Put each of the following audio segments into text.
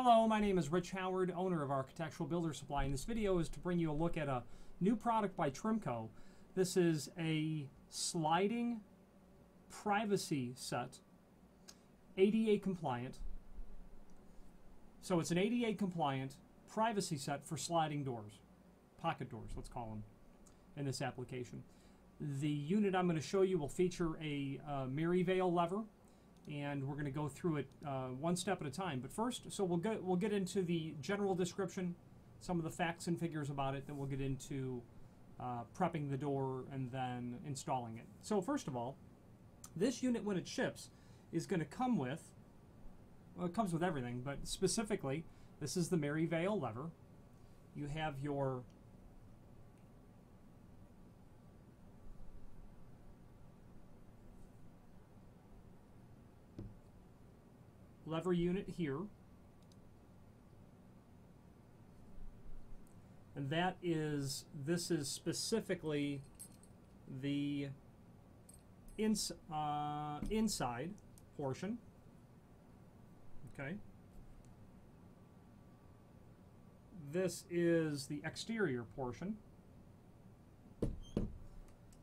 Hello, my name is Rich Howard, owner of Architectural Builder Supply, and this video is to bring you a look at a new product by Trimco. This is a sliding privacy set, ADA compliant. So it's an ADA compliant privacy set for sliding doors, pocket doors, let's call them, in this application. The unit I'm going to show you will feature a uh, Merryvale lever, and we're going to go through it uh, one step at a time. But first, so we'll get we'll get into the general description, some of the facts and figures about it. Then we'll get into uh, prepping the door and then installing it. So first of all, this unit when it ships is going to come with well, it comes with everything, but specifically, this is the Merryvale lever. You have your lever unit here. And that is, this is specifically the ins, uh, inside portion. Okay. This is the exterior portion.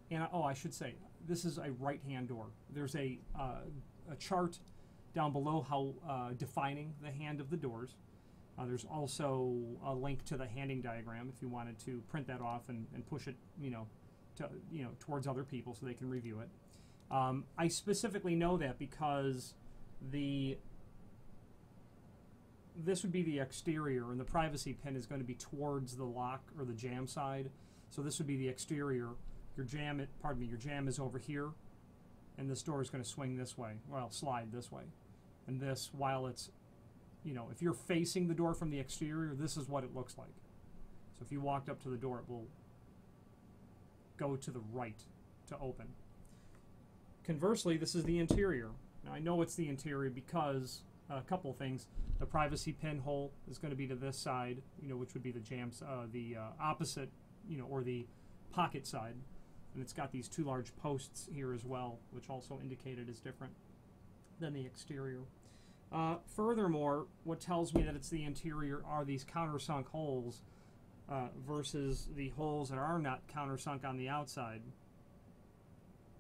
And, oh, I should say, this is a right-hand door. There's a, uh, a chart down below how uh, defining the hand of the doors. Uh, there's also a link to the handing diagram if you wanted to print that off and, and push it, you know, to, you know, towards other people so they can review it. Um, I specifically know that because the this would be the exterior and the privacy pin is going to be towards the lock or the jamb side. So this would be the exterior. Your jamb, it, pardon me, your jamb is over here and this door is going to swing this way, well, slide this way and this while it's you know if you're facing the door from the exterior this is what it looks like. So if you walked up to the door it will go to the right to open. Conversely this is the interior. Now I know it's the interior because a couple things. The privacy pinhole is going to be to this side you know which would be the jambs uh, the uh, opposite you know or the pocket side. And it's got these two large posts here as well which also indicate it is different than the exterior. Uh, furthermore, what tells me that it's the interior are these countersunk holes uh, versus the holes that are not countersunk on the outside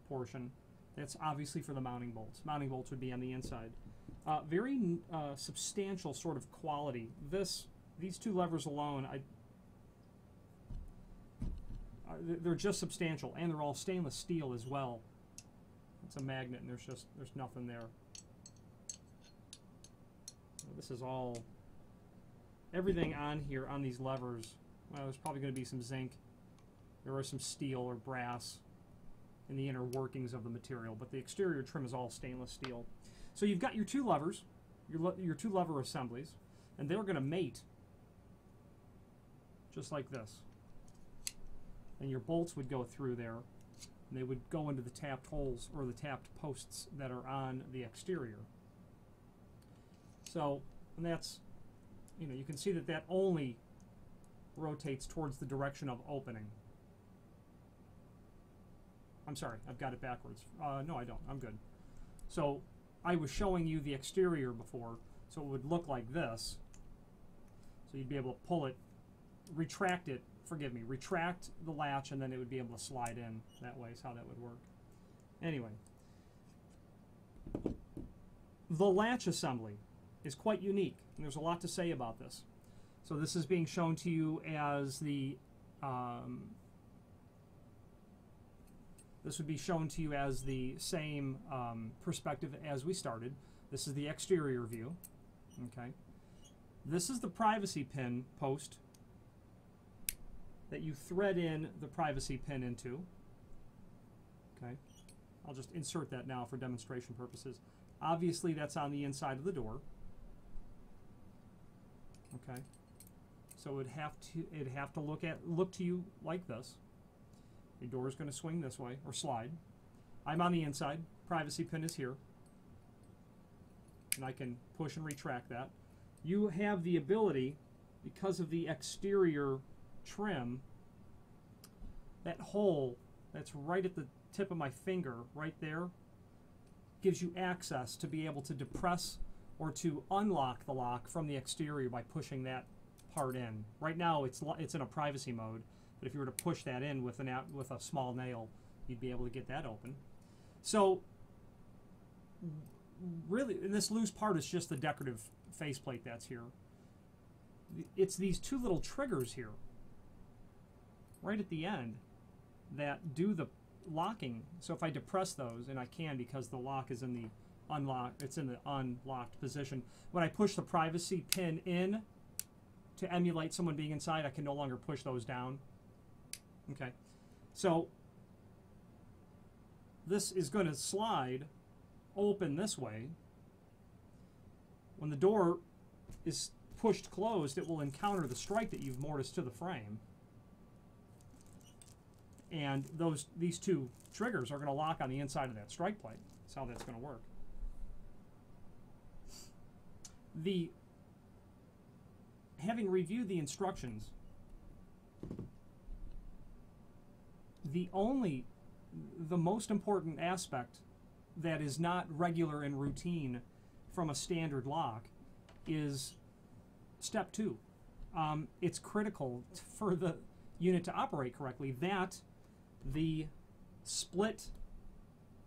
portion. That's obviously for the mounting bolts. Mounting bolts would be on the inside. Uh, very uh, substantial sort of quality. This, these two levers alone, I, uh, they're just substantial, and they're all stainless steel as well. It's a magnet, and there's just there's nothing there. This is all, everything on here, on these levers, well, there's probably going to be some zinc. There are some steel or brass in the inner workings of the material, but the exterior trim is all stainless steel. So you've got your two levers, your, your two lever assemblies, and they're going to mate just like this. And your bolts would go through there, and they would go into the tapped holes or the tapped posts that are on the exterior. So, and that's, you know, you can see that that only rotates towards the direction of opening. I'm sorry, I've got it backwards. Uh, no, I don't. I'm good. So I was showing you the exterior before, so it would look like this. So you'd be able to pull it, retract it, forgive me, retract the latch, and then it would be able to slide in that way is how that would work. Anyway, the latch assembly is quite unique, and there's a lot to say about this. So this is being shown to you as the um, this would be shown to you as the same um, perspective as we started. This is the exterior view. Okay. This is the privacy pin post that you thread in the privacy pin into. Okay. I'll just insert that now for demonstration purposes. Obviously, that's on the inside of the door. Okay. So it'd have to it'd have to look at look to you like this. Your door is going to swing this way or slide. I'm on the inside. Privacy pin is here. And I can push and retract that. You have the ability, because of the exterior trim, that hole that's right at the tip of my finger, right there, gives you access to be able to depress or to unlock the lock from the exterior by pushing that part in. Right now it's it's in a privacy mode, but if you were to push that in with an out, with a small nail, you'd be able to get that open. So really, and this loose part is just the decorative faceplate that's here. It's these two little triggers here, right at the end, that do the locking. So if I depress those, and I can because the lock is in the unlock, it's in the unlocked position. When I push the privacy pin in to emulate someone being inside, I can no longer push those down. Okay, so this is going to slide open this way. When the door is pushed closed, it will encounter the strike that you've mortised to the frame. And those these two triggers are going to lock on the inside of that strike plate. That's how that's going to work. The having reviewed the instructions, the only the most important aspect that is not regular and routine from a standard lock is step two. Um, it's critical for the unit to operate correctly that the split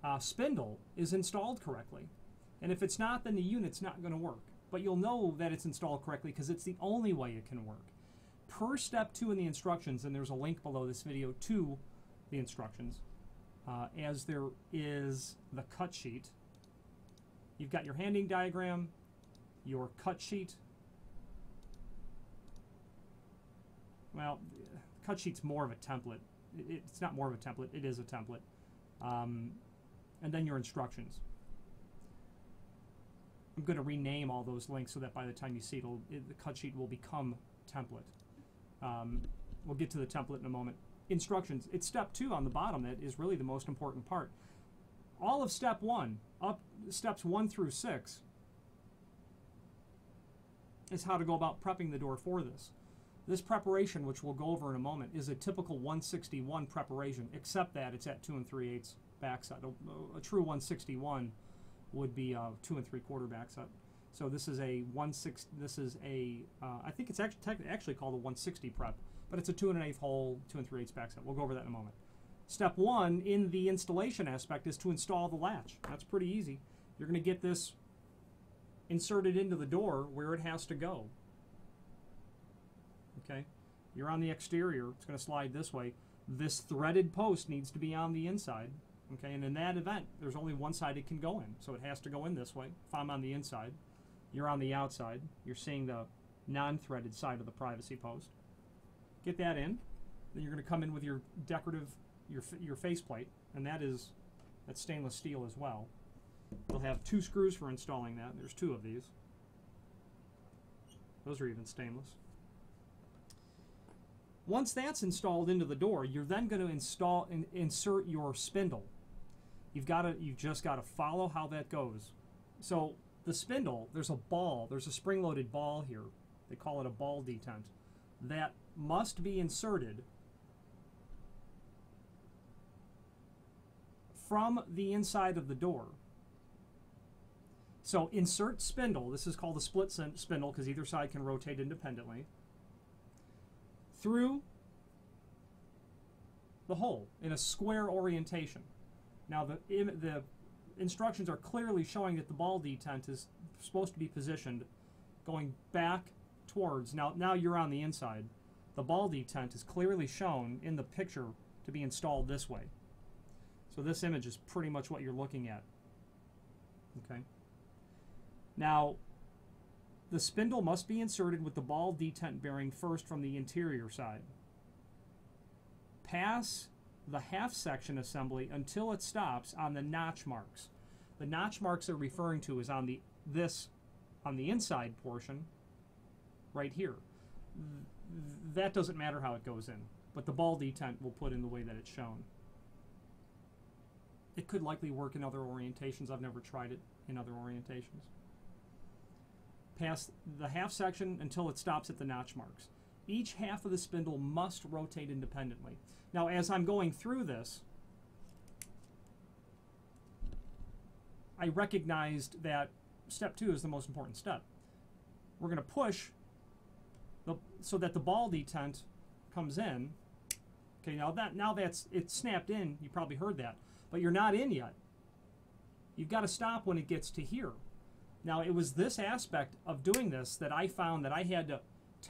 uh, spindle is installed correctly. And if it's not, then the unit's not going to work. But you'll know that it's installed correctly because it's the only way it can work. Per step two in the instructions, and there's a link below this video to the instructions, uh, as there is the cut sheet. You've got your handing diagram, your cut sheet. Well, cut sheet's more of a template. It's not more of a template, it is a template. Um, and then your instructions. I'm going to rename all those links so that by the time you see it, it the cut sheet will become template. Um, we'll get to the template in a moment instructions. It's step two on the bottom that is really the most important part. All of step one, up steps one through six, is how to go about prepping the door for this. This preparation, which we'll go over in a moment, is a typical 161 preparation, except that it's at two and three eighths backset. A, a true 161 would be a two and three quarter backset. So this is a one six. This is a. Uh, I think it's actually actually called a 160 prep but it's a two and an eighth hole, two and three eighths back set. We'll go over that in a moment. Step one in the installation aspect is to install the latch. That's pretty easy. You're going to get this inserted into the door where it has to go. Okay, you're on the exterior. It's going to slide this way. This threaded post needs to be on the inside. Okay, and in that event, there's only one side it can go in, so it has to go in this way. If I'm on the inside, you're on the outside. You're seeing the non-threaded side of the privacy post. Get that in. Then you're going to come in with your decorative, your, your faceplate, and that is that's stainless steel as well. You'll have two screws for installing that. There's two of these. Those are even stainless. Once that's installed into the door, you're then going to install and insert your spindle. You've got to you've just got to follow how that goes. So the spindle, there's a ball, there's a spring-loaded ball here. They call it a ball detent that must be inserted from the inside of the door. So insert spindle, this is called a split spindle because either side can rotate independently, through the hole in a square orientation. Now the, the instructions are clearly showing that the ball detent is supposed to be positioned going back towards, now, now you're on the inside. The ball detent is clearly shown in the picture to be installed this way. So this image is pretty much what you're looking at. Okay. Now, the spindle must be inserted with the ball detent bearing first from the interior side. Pass the half section assembly until it stops on the notch marks. The notch marks they're referring to is on the this on the inside portion right here. That doesn't matter how it goes in, but the ball detent will put in the way that it's shown. It could likely work in other orientations. I've never tried it in other orientations. Pass the half section until it stops at the notch marks. Each half of the spindle must rotate independently. Now, as I'm going through this, I recognized that step two is the most important step. We're going to push the, so that the ball detent comes in. Okay, now that now that's it's snapped in. You probably heard that, but you're not in yet. You've got to stop when it gets to here. Now it was this aspect of doing this that I found that I had to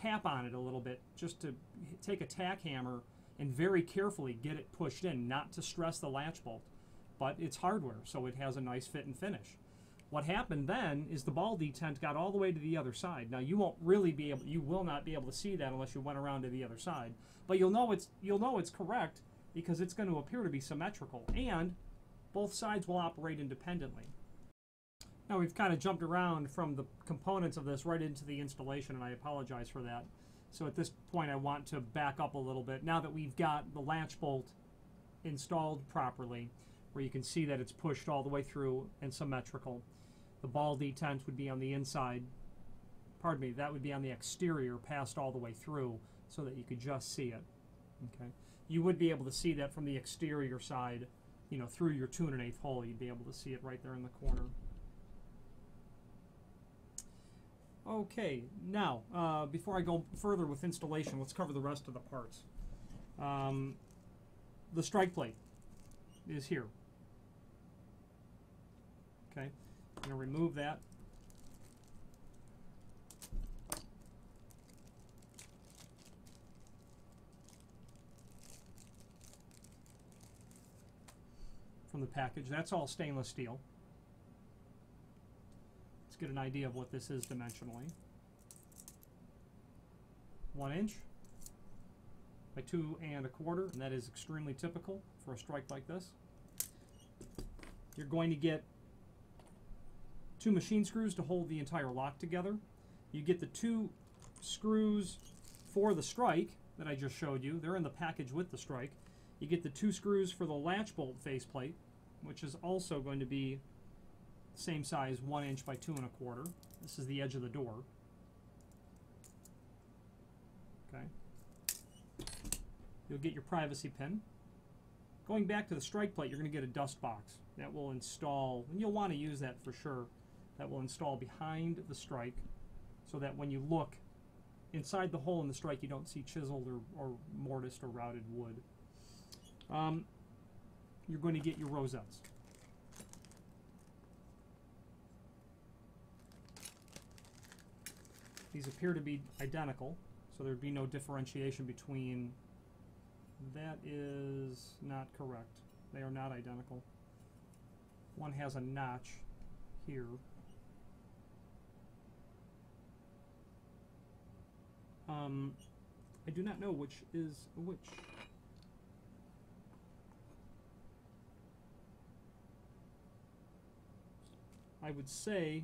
tap on it a little bit just to take a tack hammer and very carefully get it pushed in, not to stress the latch bolt. But it's hardware, so it has a nice fit and finish. What happened then is the ball detent got all the way to the other side. Now you won't really be able, you will not be able to see that unless you went around to the other side. But you'll know it's you'll know it's correct because it's going to appear to be symmetrical, and both sides will operate independently. Now we've kind of jumped around from the components of this right into the installation, and I apologize for that. So at this point, I want to back up a little bit. Now that we've got the latch bolt installed properly, where you can see that it's pushed all the way through and symmetrical, the ball detent would be on the inside. Pardon me, that would be on the exterior, passed all the way through, so that you could just see it. Okay, you would be able to see that from the exterior side, you know, through your two and an eighth hole. You'd be able to see it right there in the corner. Okay, now, uh, before I go further with installation, let's cover the rest of the parts. Um, the strike plate is here. Okay, I'm going to remove that. From the package. That's all stainless steel get an idea of what this is dimensionally. One inch by two and a quarter, and that is extremely typical for a strike like this. You're going to get two machine screws to hold the entire lock together. You get the two screws for the strike that I just showed you. They're in the package with the strike. You get the two screws for the latch bolt faceplate, which is also going to be same size, one inch by two and a quarter. This is the edge of the door. Okay. You'll get your privacy pin. Going back to the strike plate, you're going to get a dust box that will install, and you'll want to use that for sure, that will install behind the strike so that when you look inside the hole in the strike, you don't see chiseled or, or mortised or routed wood. Um, you're going to get your rosettes. These appear to be identical, so there'd be no differentiation between... That is not correct. They are not identical. One has a notch here. Um, I do not know which is which. I would say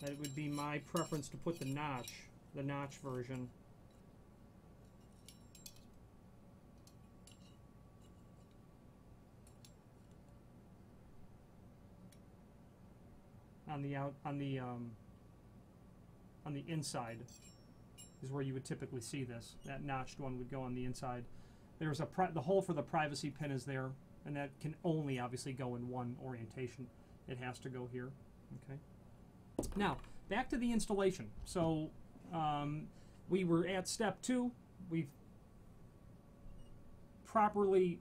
that it would be my preference to put the notch, the notch version. On the out, on the um, on the inside is where you would typically see this. That notched one would go on the inside. There's a the hole for the privacy pin is there, and that can only obviously go in one orientation. It has to go here. Okay. Now, back to the installation. So, um, we were at step two. We've properly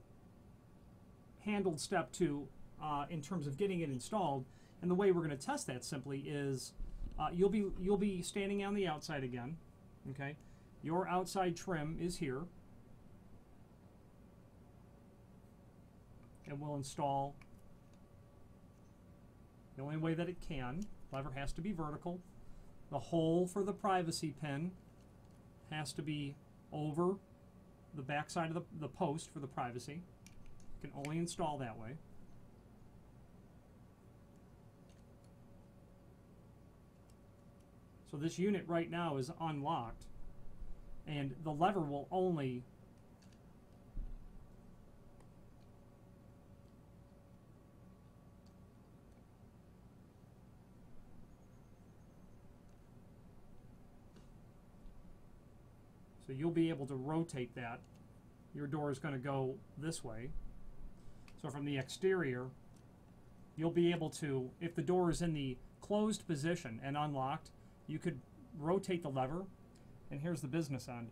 handled step two uh, in terms of getting it installed. And the way we're going to test that simply is uh, you'll be you'll be standing on the outside again. Okay, your outside trim is here, and we'll install the only way that it can Lever has to be vertical. The hole for the privacy pin has to be over the back side of the, the post for the privacy. You can only install that way. So this unit right now is unlocked and the lever will only So you'll be able to rotate that. Your door is going to go this way. So from the exterior, you'll be able to, if the door is in the closed position and unlocked, you could rotate the lever, and here's the business end.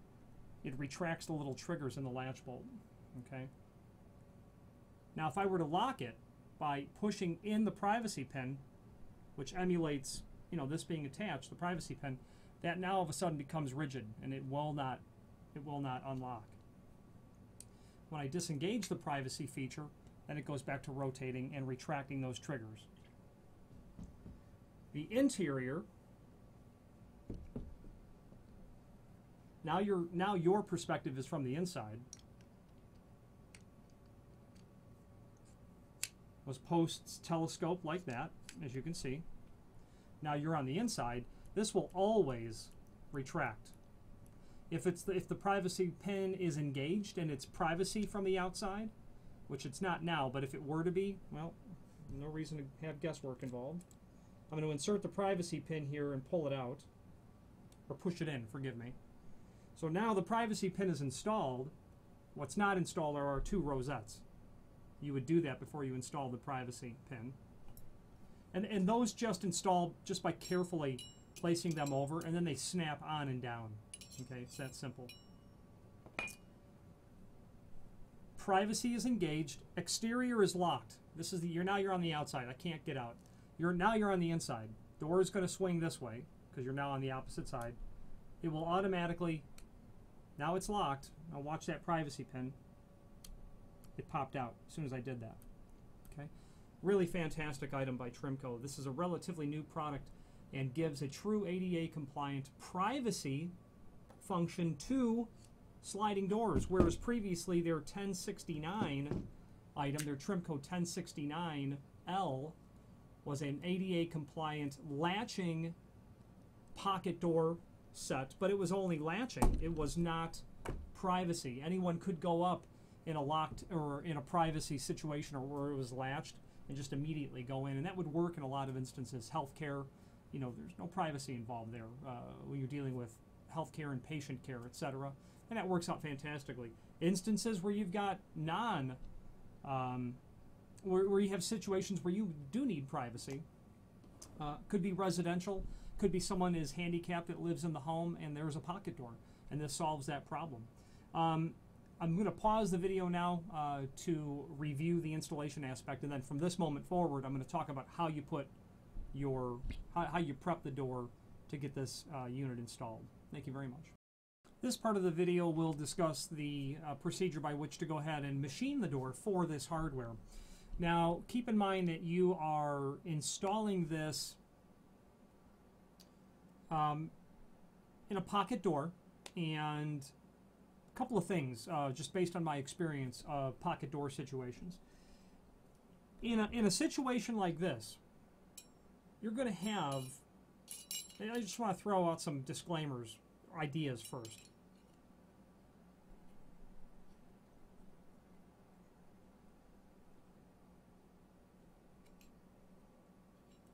It retracts the little triggers in the latch bolt. Okay. Now, if I were to lock it by pushing in the privacy pin, which emulates, you know, this being attached, the privacy pin, that now all of a sudden becomes rigid and it will not, it will not unlock. When I disengage the privacy feature, then it goes back to rotating and retracting those triggers. The interior now your now your perspective is from the inside. Was posts telescope like that, as you can see. Now you're on the inside. This will always retract. If it's the, if the privacy pin is engaged and it's privacy from the outside, which it's not now, but if it were to be, well, no reason to have guesswork involved. I'm going to insert the privacy pin here and pull it out, or push it in, forgive me. So now the privacy pin is installed. What's not installed are our two rosettes. You would do that before you install the privacy pin. And, and those just install just by carefully placing them over, and then they snap on and down. Okay, it's that simple. Privacy is engaged. Exterior is locked. This is the you're now you're on the outside. I can't get out. You're now you're on the inside. Door is going to swing this way because you're now on the opposite side. It will automatically. Now it's locked. Now watch that privacy pin. It popped out as soon as I did that. Okay, really fantastic item by Trimco. This is a relatively new product and gives a true ADA compliant privacy function to sliding doors, whereas previously their 1069 item, their Trimco 1069L, was an ADA compliant latching pocket door set, but it was only latching. It was not privacy. Anyone could go up in a locked or in a privacy situation or where it was latched and just immediately go in, and that would work in a lot of instances. Healthcare, you know, there's no privacy involved there uh, when you're dealing with healthcare and patient care, etc. And that works out fantastically. Instances where you've got non, um, where, where you have situations where you do need privacy, uh, could be residential, could be someone is handicapped that lives in the home and there's a pocket door, and this solves that problem. Um, I'm going to pause the video now uh, to review the installation aspect, and then from this moment forward, I'm going to talk about how you put your how, how you prep the door to get this uh, unit installed. Thank you very much. This part of the video will discuss the uh, procedure by which to go ahead and machine the door for this hardware. Now, keep in mind that you are installing this um, in a pocket door, and a couple of things, uh, just based on my experience of pocket door situations. In a, in a situation like this, you're going to have, I just want to throw out some disclaimers, ideas first.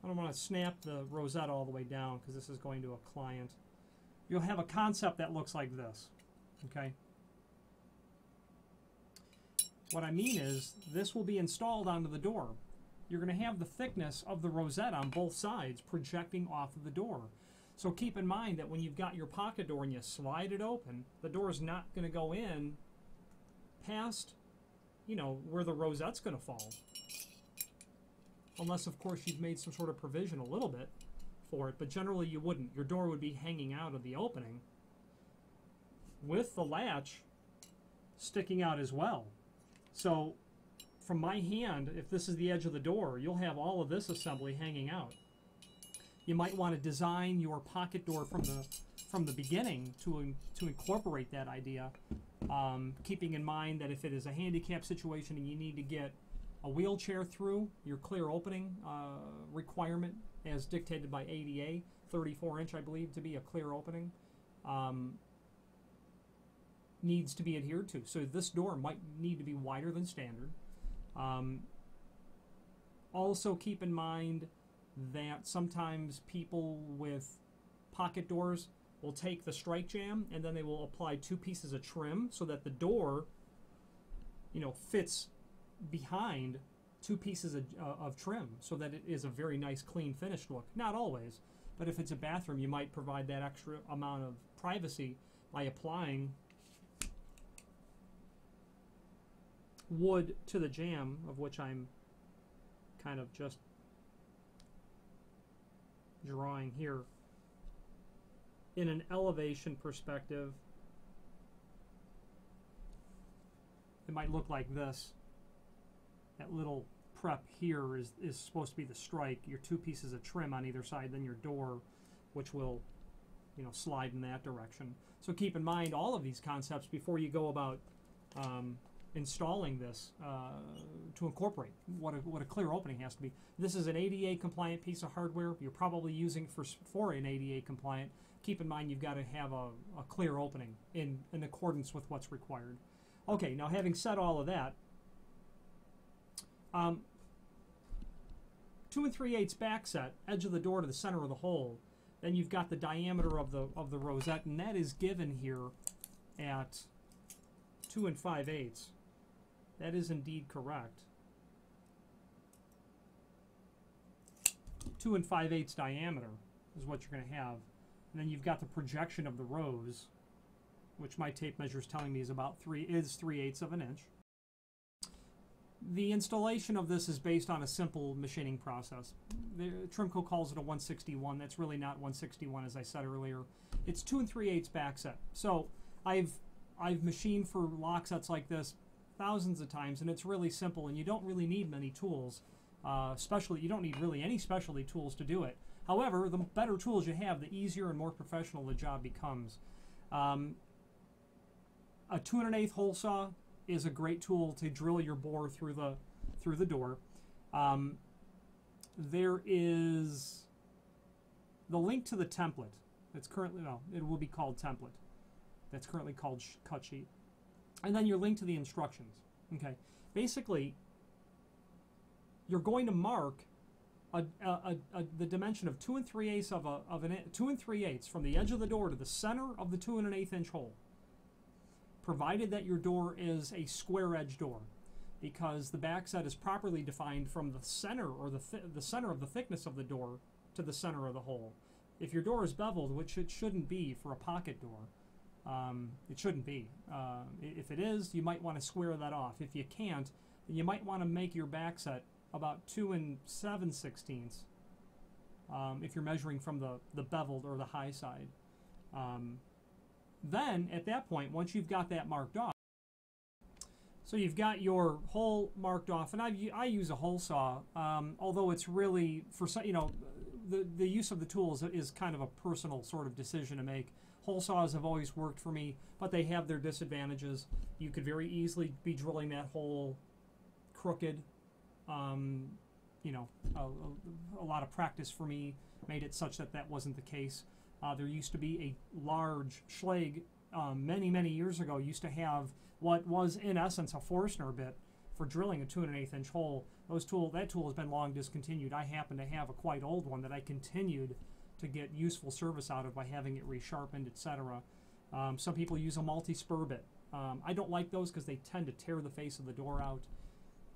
I don't want to snap the rosette all the way down because this is going to a client. You'll have a concept that looks like this, okay? What I mean is, this will be installed onto the door. You're going to have the thickness of the rosette on both sides projecting off of the door. So keep in mind that when you've got your pocket door and you slide it open, the door is not going to go in past, you know, where the rosette's going to fall. Unless, of course, you've made some sort of provision a little bit for it, but generally you wouldn't. Your door would be hanging out of the opening with the latch sticking out as well. So from my hand, if this is the edge of the door, you'll have all of this assembly hanging out. You might want to design your pocket door from the from the beginning to to incorporate that idea, um, keeping in mind that if it is a handicap situation and you need to get a wheelchair through your clear opening uh, requirement as dictated by ADA, 34 inch, I believe, to be a clear opening, um, needs to be adhered to. So this door might need to be wider than standard. Um, also, keep in mind that sometimes people with pocket doors will take the strike jamb and then they will apply two pieces of trim so that the door, you know, fits behind two pieces of, uh, of trim so that it is a very nice, clean, finished look. Not always, but if it's a bathroom, you might provide that extra amount of privacy by applying wood to the jamb, of which I'm kind of just drawing here. In an elevation perspective it might look like this. That little prep here is, is supposed to be the strike. Your two pieces of trim on either side then your door which will you know slide in that direction. So keep in mind all of these concepts before you go about um, installing this uh, to incorporate what a, what a clear opening has to be. This is an ADA compliant piece of hardware. You're probably using for for an ADA compliant. Keep in mind you've got to have a, a clear opening in, in accordance with what's required. Okay, now having said all of that, um, two and three eighths back set, edge of the door to the center of the hole. Then you've got the diameter of the of the rosette, and that is given here at two and five eighths. That is indeed correct. Two and five eighths diameter is what you're going to have. And then you've got the projection of the rose, which my tape measure is telling me is about three is three eighths of an inch. The installation of this is based on a simple machining process. The, Trimco calls it a 161. That's really not 161, as I said earlier. It's two and three eighths back set. So I've I've machined for lock sets like this thousands of times, and it's really simple, and you don't really need many tools. Uh, especially, you don't need really any specialty tools to do it. However, the better tools you have, the easier and more professional the job becomes. Um, a eighth hole saw is a great tool to drill your bore through the through the door. Um, there is the link to the template. That's currently no, it will be called template. That's currently called cut sheet and then your link to the instructions. Okay, basically, you're going to mark a, a, a, the dimension of two and three eighths of a of an two and three eighths from the edge of the door to the center of the two and an eighth inch hole. Provided that your door is a square edge door, because the backset is properly defined from the center or the the center of the thickness of the door to the center of the hole. If your door is beveled, which it shouldn't be for a pocket door, um, it shouldn't be. Uh, if it is, you might want to square that off. If you can't, you might want to make your back set about 2 and 7 sixteenths um, if you're measuring from the, the beveled or the high side. Um, then, at that point, once you've got that marked off, so you've got your hole marked off, and I, I use a hole saw, um, although it's really, for some, you know, the, the use of the tools is kind of a personal sort of decision to make. Hole saws have always worked for me, but they have their disadvantages. You could very easily be drilling that hole crooked. Um, you know, a, a, lot of practice for me made it such that that wasn't the case. Uh, there used to be a large Schlage um, many, many years ago, used to have what was in essence a Forstner bit for drilling a two and an eighth inch hole. Those tool, that tool has been long discontinued. I happen to have a quite old one that I continued to get useful service out of by having it resharpened, etc. Um, some people use a multi-spur bit. Um, I don't like those because they tend to tear the face of the door out.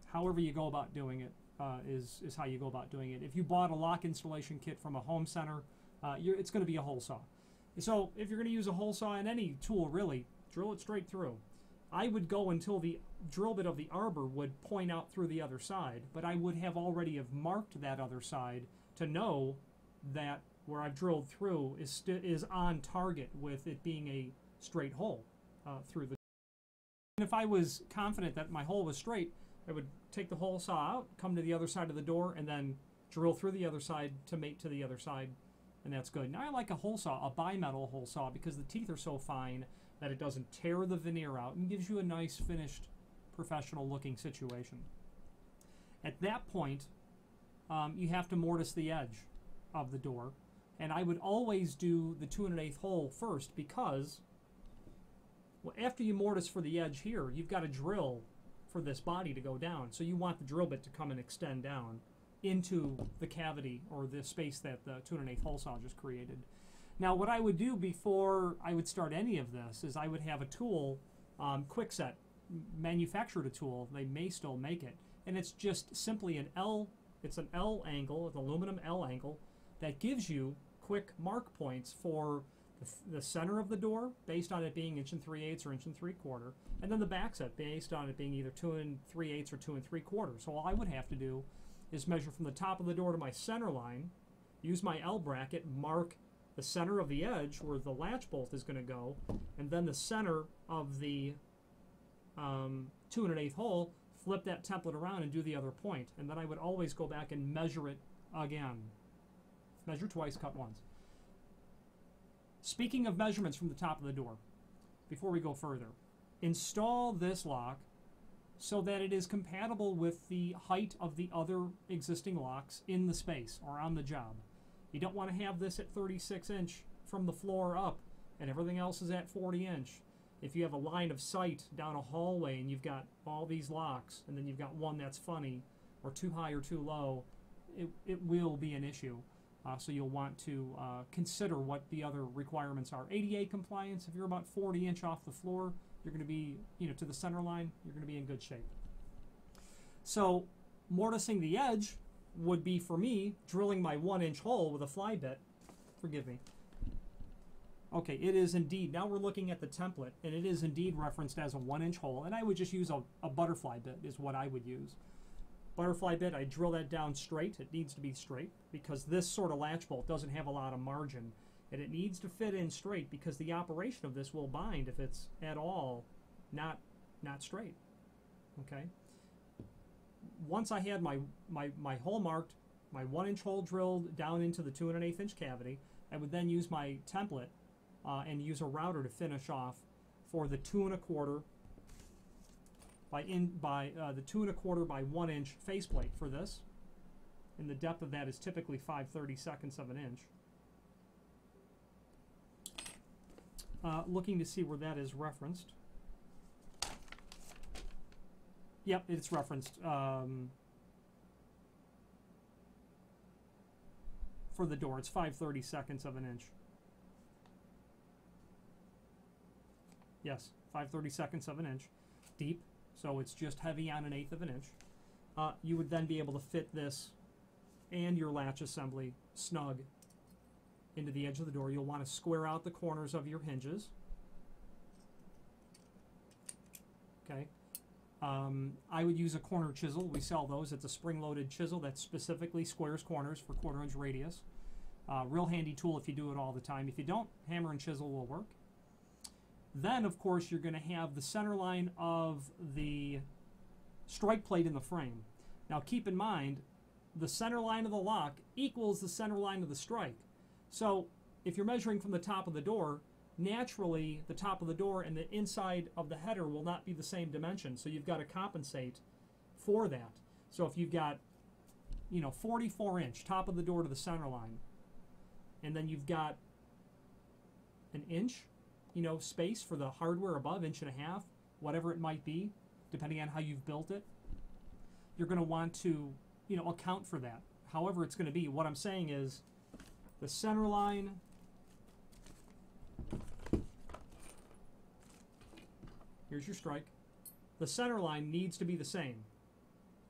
However you go about doing it uh, is is how you go about doing it. If you bought a lock installation kit from a home center, uh, it's going to be a hole saw. So if you're going to use a hole saw in any tool, really, drill it straight through. I would go until the drill bit of the arbor would point out through the other side, but I would have already have marked that other side to know that where I've drilled through is is on target with it being a straight hole uh, through the. And if I was confident that my hole was straight, I would take the hole saw out, come to the other side of the door, and then drill through the other side to mate to the other side, and that's good. Now I like a hole saw, a bimetal hole saw, because the teeth are so fine that it doesn't tear the veneer out and gives you a nice finished, professional looking situation. At that point, um, you have to mortise the edge of the door and I would always do the two and an eighth hole first because well, after you mortise for the edge here, you've got to drill for this body to go down. So you want the drill bit to come and extend down into the cavity or the space that the two and an eighth hole saw just created. Now, what I would do before I would start any of this is I would have a tool, um, Kwikset manufactured a tool. They may still make it. and it's just simply an L. It's an L angle, an aluminum L angle, that gives you quick mark points for the, the center of the door, based on it being inch and three eighths or inch and three quarter, and then the back set, based on it being either two and three eighths or two and three quarters. So all I would have to do is measure from the top of the door to my center line, use my L bracket, mark the center of the edge where the latch bolt is going to go, and then the center of the um, two and an eighth hole, flip that template around and do the other point. And then I would always go back and measure it again. Measure twice, cut once. Speaking of measurements from the top of the door, before we go further, install this lock so that it is compatible with the height of the other existing locks in the space or on the job. You don't want to have this at 36 inch from the floor up and everything else is at 40 inch. If you have a line of sight down a hallway and you've got all these locks and then you've got one that's funny or too high or too low, it, it will be an issue. Uh, so you'll want to uh, consider what the other requirements are. ADA compliance, if you're about 40 inch off the floor, you're going to be, you know, to the center line, you're going to be in good shape. So mortising the edge would be for me drilling my one inch hole with a fly bit. Forgive me. Okay, it is indeed. Now we're looking at the template, and it is indeed referenced as a one inch hole. And I would just use a, a butterfly bit, is what I would use. Butterfly bit, I drill that down straight. It needs to be straight because this sort of latch bolt doesn't have a lot of margin. And it needs to fit in straight because the operation of this will bind if it's at all not not straight. Okay. Once I had my, my, my hole marked, my one inch hole drilled down into the two and an eighth inch cavity, I would then use my template uh, and use a router to finish off for the two and a quarter by in by uh, the two and a quarter by one inch faceplate for this, and the depth of that is typically five thirty seconds of an inch. Uh, looking to see where that is referenced. Yep, it's referenced. Um, for the door, it's 530 seconds of an inch. Yes, 530 seconds of an inch deep, so it's just heavy on an eighth of an inch. Uh, you would then be able to fit this and your latch assembly snug into the edge of the door. You'll want to square out the corners of your hinges. Okay. Um, I would use a corner chisel. We sell those. It's a spring-loaded chisel that specifically squares corners for quarter-inch radius. Uh, real handy tool if you do it all the time. If you don't, hammer and chisel will work. Then, of course, you're going to have the center line of the strike plate in the frame. Now, keep in mind, the center line of the lock equals the center line of the strike. So, if you're measuring from the top of the door, naturally the top of the door and the inside of the header will not be the same dimension. So, you've got to compensate for that. So, if you've got, you know, 44 inch top of the door to the center line, and then you've got an inch you know, space for the hardware above, inch and a half, whatever it might be, depending on how you've built it. You're going to want to, you know, account for that. However, it's going to be. What I'm saying is, the center line. Here's your strike. The center line needs to be the same.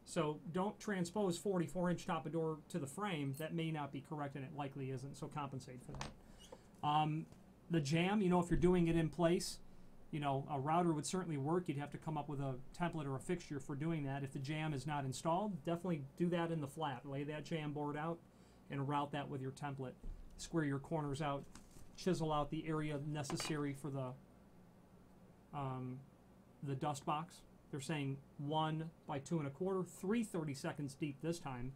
So don't transpose 44 inch top of door to the frame. That may not be correct, and it likely isn't. So compensate for that. Um, the jamb, you know, if you're doing it in place, you know, a router would certainly work. You'd have to come up with a template or a fixture for doing that. If the jamb is not installed, definitely do that in the flat. Lay that jamb board out and route that with your template. Square your corners out, chisel out the area necessary for the um, the dust box. They're saying one by two and a quarter, three 30 seconds deep this time.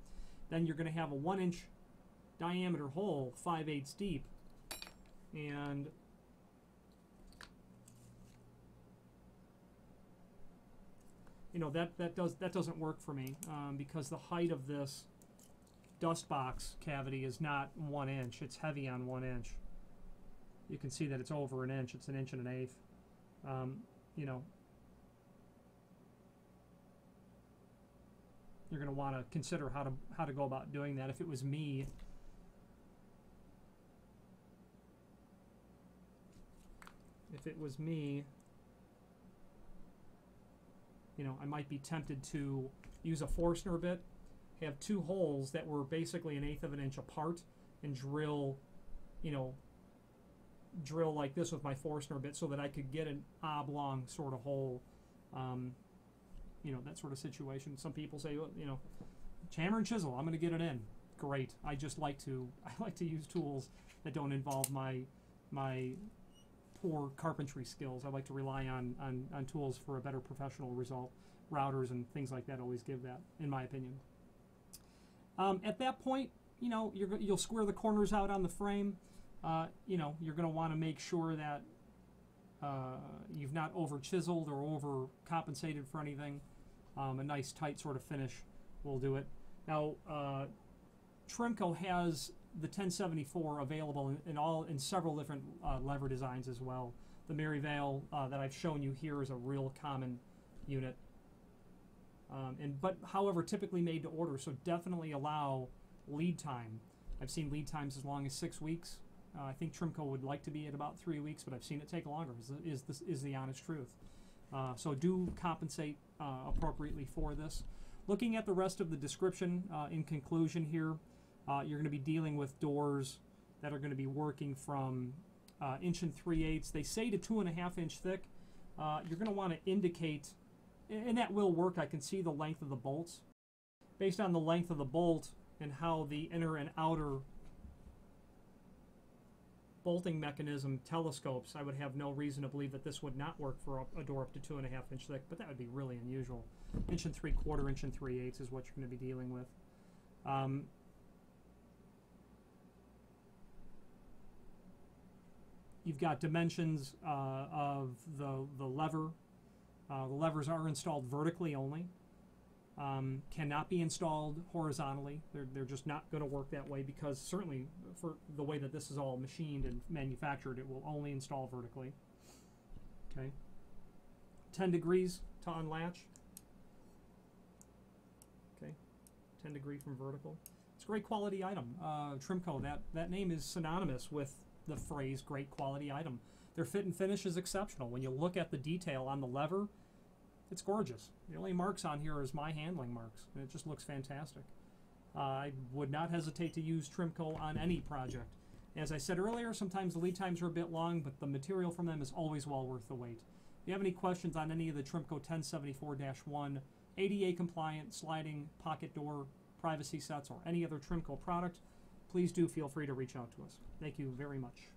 Then you're going to have a one inch diameter hole, 5 eighths deep, and you know that that does that doesn't work for me um, because the height of this dust box cavity is not one inch it's heavy on one inch. You can see that it's over an inch it's an inch and an eighth. Um, you know you're going to want to consider how to how to go about doing that. If it was me if it was me, you know, I might be tempted to use a Forstner bit, have two holes that were basically an eighth of an inch apart, and drill, you know, drill like this with my Forstner bit so that I could get an oblong sort of hole. Um, you know, that sort of situation. Some people say, well, you know, hammer and chisel, I'm going to get it in. Great. I just like to I like to use tools that don't involve my my poor carpentry skills. I like to rely on, on, on tools for a better professional result. Routers and things like that always give that, in my opinion. Um, at that point, you know, you're, you'll square the corners out on the frame. Uh, you know, you're going to want to make sure that uh, you've not over chiseled or over compensated for anything. Um, a nice tight sort of finish will do it. Now, uh, Trimco has the 1074 available in, in all in several different uh, lever designs as well. The Merryvale uh, that I've shown you here is a real common unit, um, and but however typically made to order. So definitely allow lead time. I've seen lead times as long as six weeks. Uh, I think Trimco would like to be at about three weeks, but I've seen it take longer. Is the, is, this, is the honest truth. Uh, so do compensate uh, appropriately for this. Looking at the rest of the description, uh, in conclusion here, uh, you're going to be dealing with doors that are going to be working from uh, inch and three eighths. They say to two and a half inch thick. Uh, you're going to want to indicate, and that will work. I can see the length of the bolts. Based on the length of the bolt and how the inner and outer bolting mechanism telescopes, I would have no reason to believe that this would not work for a, door up to two and a half inch thick, but that would be really unusual. Inch and three quarter, inch and three eighths is what you're going to be dealing with. Um, you've got dimensions uh, of the, the lever. Uh, the levers are installed vertically only. Um, cannot be installed horizontally. They're, they're just not going to work that way because certainly for the way that this is all machined and manufactured, it will only install vertically. Okay. 10 degrees to unlatch. Okay. 10 degree from vertical. It's a great quality item. Uh, Trimco, that, that name is synonymous with the phrase great quality item. Their fit and finish is exceptional. When you look at the detail on the lever, it's gorgeous. The only marks on here is my handling marks, and it just looks fantastic. Uh, I would not hesitate to use Trimco on any project. As I said earlier, sometimes the lead times are a bit long, but the material from them is always well worth the wait. If you have any questions on any of the Trimco 1074-1 ADA compliant sliding pocket door privacy sets or any other Trimco product, please do feel free to reach out to us. Thank you very much.